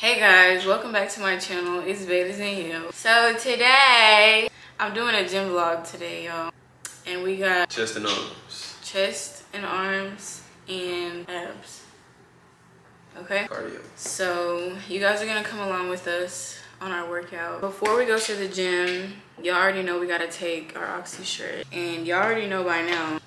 Hey guys, welcome back to my channel. It's Vedas and you So today, I'm doing a gym vlog today, y'all. And we got Chest and arms. chest and arms and abs. Okay? Cardio. So you guys are gonna come along with us on our workout. Before we go to the gym, y'all already know we gotta take our Oxy Shred And y'all already know by now,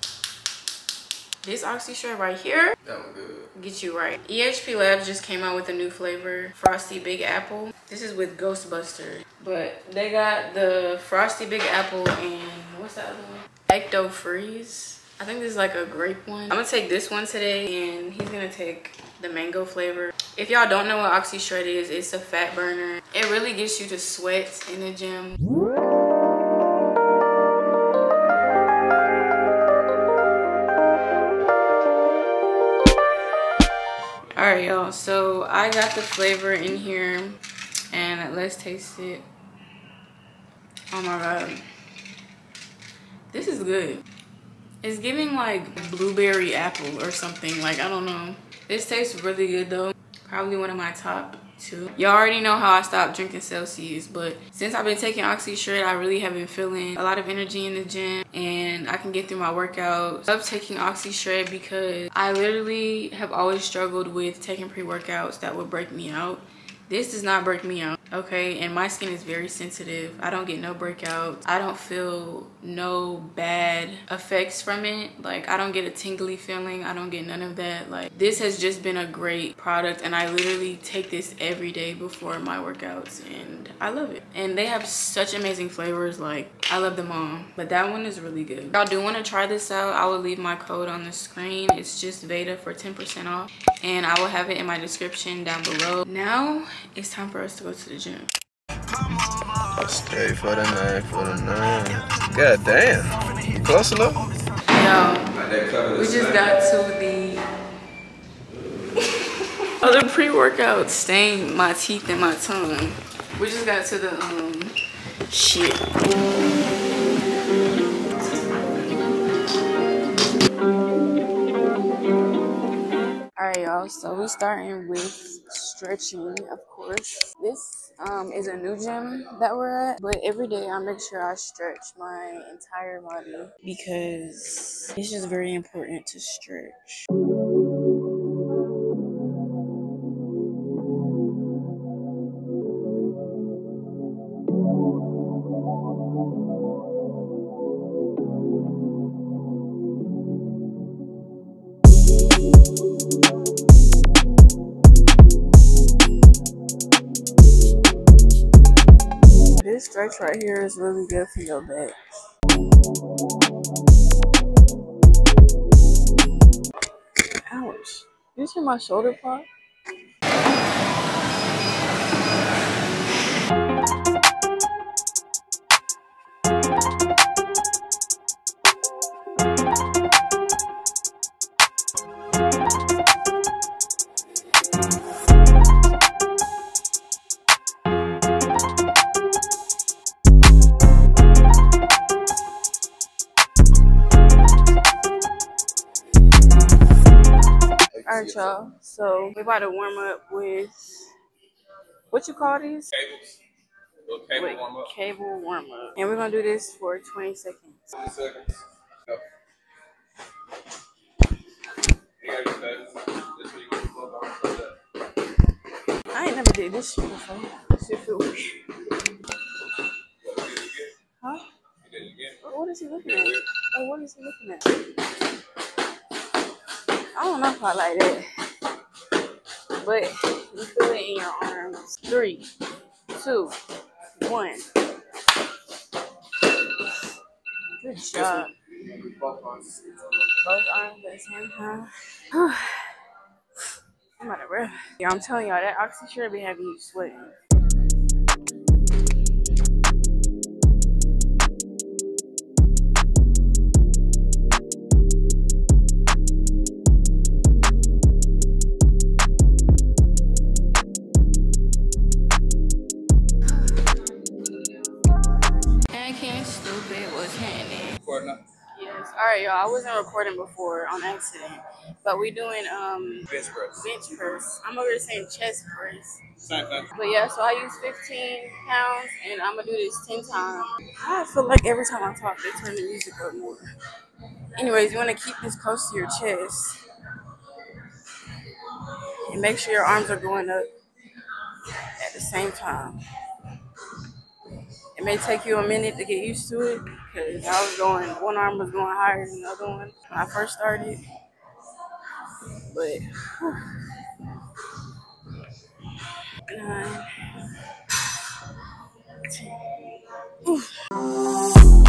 this Oxy Shred right here That good. get you right. EHP Labs just came out with a new flavor, Frosty Big Apple. This is with ghostbuster But they got the Frosty Big Apple and what's that other one? Ecto Freeze. I think this is like a grape one. I'm gonna take this one today and he's gonna take the mango flavor. If y'all don't know what Oxy Shred is, it's a fat burner. It really gets you to sweat in the gym. All right, y'all. So I got the flavor in here, and let's taste it. Oh my god, this is good. It's giving like blueberry apple or something. Like I don't know. This tastes really good though. Probably one of my top Y'all already know how I stopped drinking Celsius, but since I've been taking Oxy Shred, I really have been feeling a lot of energy in the gym and I can get through my workouts. I love taking Oxy Shred because I literally have always struggled with taking pre-workouts that would break me out. This does not break me out, okay? And my skin is very sensitive. I don't get no breakouts. I don't feel no bad effects from it. Like, I don't get a tingly feeling. I don't get none of that. Like, this has just been a great product, and I literally take this every day before my workouts, and I love it. And they have such amazing flavors. Like, I love them all. But that one is really good. Y'all do want to try this out, I will leave my code on the screen. It's just Vadah for 10% off, and I will have it in my description down below. Now, it's time for us to go to the gym. Straight for the nine, for the nine. God damn. You close enough? Yo, we just got to the other pre-workout stain my teeth and my tongue. We just got to the um shit. Y'all, so we starting with stretching, of course. This um, is a new gym that we're at, but every day I make sure I stretch my entire body because it's just very important to stretch. This stretch right here is really good for your back. Ouch. You see my shoulder pop? Alright, y'all. So we're about to warm up with what you call these? Cables. Little cable With warm up. Cable warm up. And we're gonna do this for 20 seconds. 20 seconds. Go. You got your status. This way you can float on for that. I ain't never did this shit before. This shit feel weird. Huh? It again. What what is he looking at? Oh, what is he looking at? I don't know if I like that. But you feel it in your arms. Three, two, one. Good job. Both arms. At the same time. I'm out of breath. Yeah, I'm telling y'all, that Oxy Shred be having you sweating. Right, y'all. I wasn't recording before on accident, but we doing um Bench press. bench press. I'm over here saying chest press. Same thing. But yeah, so I use 15 pounds and I'm gonna do this 10 times. I feel like every time I talk, they turn the music up more. Anyways, you wanna keep this close to your chest. And make sure your arms are going up at the same time. It may take you a minute to get used to it because I was going, one arm was going higher than the other one when I first started. But whew. nine, ten. Oof.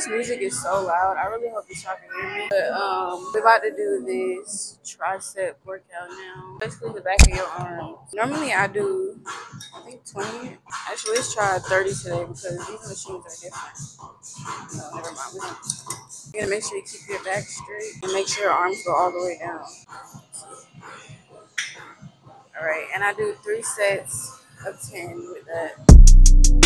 This music is so loud. I really hope y'all can hear me. But um, we're about to do this tricep workout now. Basically, the back of your arms. Normally, I do, I think 20. Actually, let's try 30 today because these machines are different. No, never mind. We're you gotta make sure you keep your back straight and make sure your arms go all the way down. Alright, and I do three sets of 10 with that.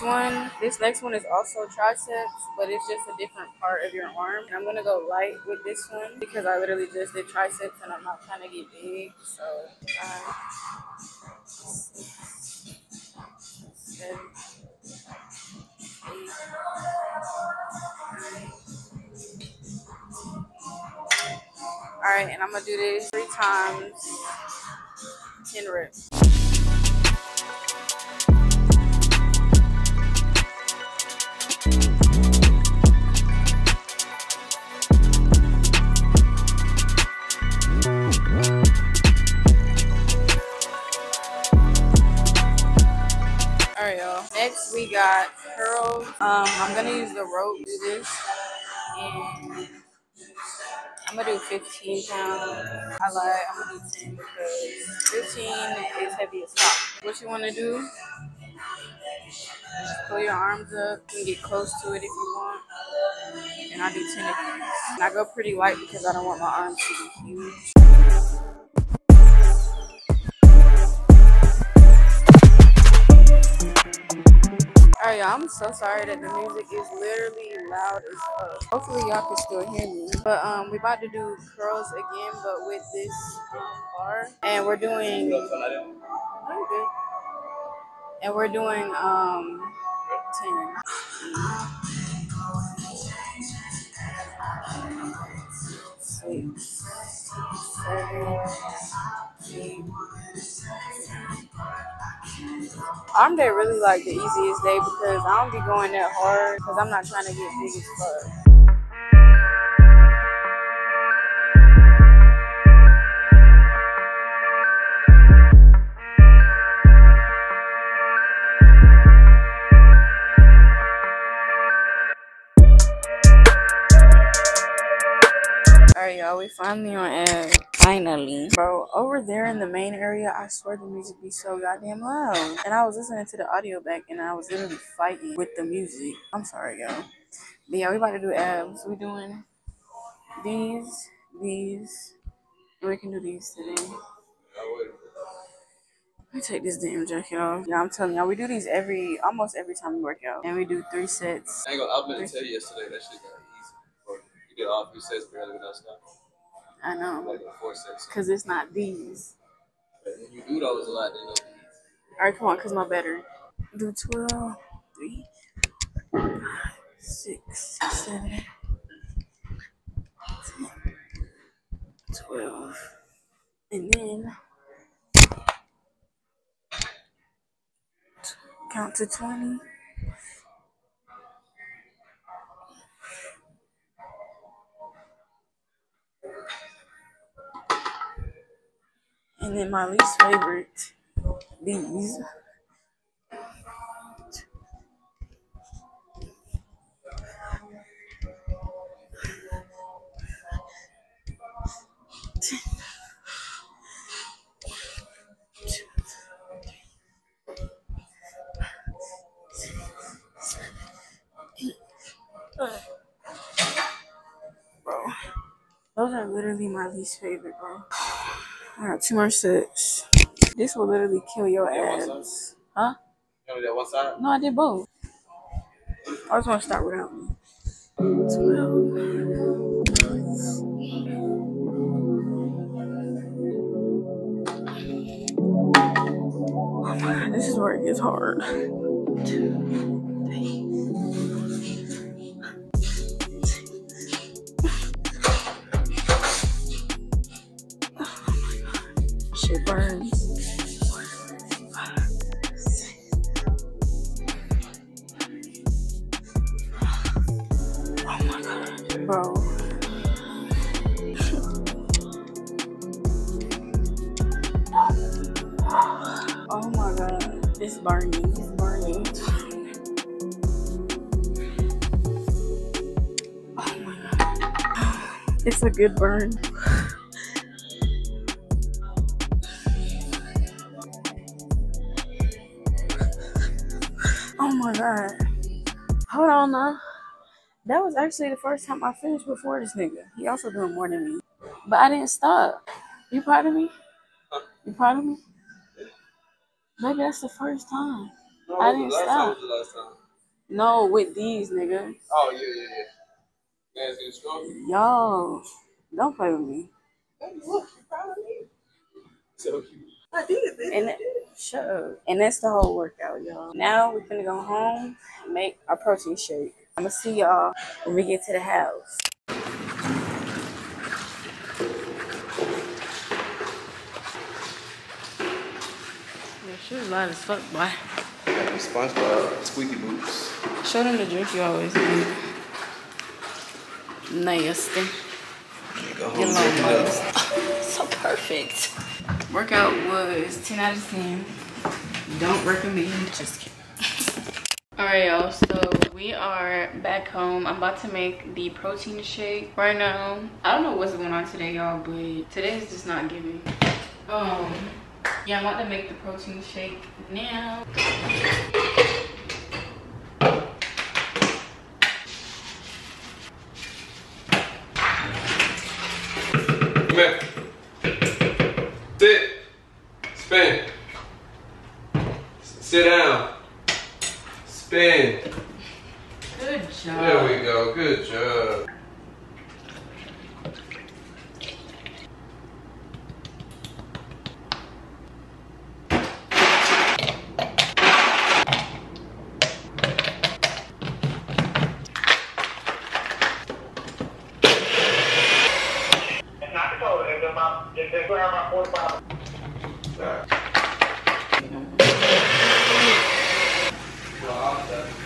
Next one, this next one is also triceps, but it's just a different part of your arm. And I'm gonna go light with this one because I literally just did triceps and I'm not trying to get big. So. All right, and I'm gonna do this three times, ten reps. Gonna use the rope to do this, and I'm gonna do 15 pounds. I lied. I'm gonna do 10 because 15 is heavy as fuck. What you wanna do? Just pull your arms up. Can get close to it if you want. And I do 10 of these. And I go pretty light because I don't want my arms to be huge. Alright, y'all, I'm so sorry that the music is literally loud as fuck. Hopefully, y'all can still hear me. But um, we about to do curls again, but with this um, bar, and we're doing. You good. And we're doing um ten. Arm day really like the easiest day because I don't be going that hard because I'm not trying to get big as fuck. Alright, y'all, we finally on ad. Finally. Bro, over there in the main area, I swear the music be so goddamn loud. And I was listening to the audio back and I was literally fighting with the music. I'm sorry, y'all. But yeah, we about to do abs. We doing these, these, we can do these today. Let me take this damn jacket off. Yeah, I'm telling y'all, we do these every, almost every time we work out. And we do three sets. I ain't gonna, I gonna tell you yesterday that shit got easy. Or you did all three sets barely without stopping. I know. Like four sets. Because it's not these. You do those a lot, then. All right, come on, because my better. Do 12, 3, 5, 6, 7, 10, 12. And then count to 20. And then my least favorite, these. Bro, those are literally my least favorite, bro. I got two more sets. This will literally kill your ass. Huh? You know that one side? No, I did both. I just want to start without me. 12. Oh my god, this is where it gets hard. It's burning, it's burning. Oh my god, it's a good burn. Oh my god. Hold on now. That was actually the first time I finished before this nigga. He also doing more than me. But I didn't stop. You proud of me? You proud of me? Maybe that's the first time. No, I didn't the last stop. time? Was the last time? No, with these niggas. Oh, yeah, yeah, yeah. Man's getting. Yo, don't play with me. Hey, look, you proud of me? So cute. I did, bitch. And that, shut up. And that's the whole workout, y'all. Now we're gonna go home make our protein shake. I'm gonna see y'all when we get to the house. She was loud as fuck, boy. SpongeBob, squeaky boots. Show them the drink you always need. Nasty. Go home, long pick it up. legs. so perfect. Workout was 10 out of 10. Don't recommend. Just kidding. Alright, y'all. So we are back home. I'm about to make the protein shake right now. I don't know what's going on today, y'all, but today is just not giving. Um, yeah, I'm about to make the protein shake now. Come here. Sit. Spin. S- Sit down. Spin. Good job. There we go. Good job. The total, it's about, it's it's around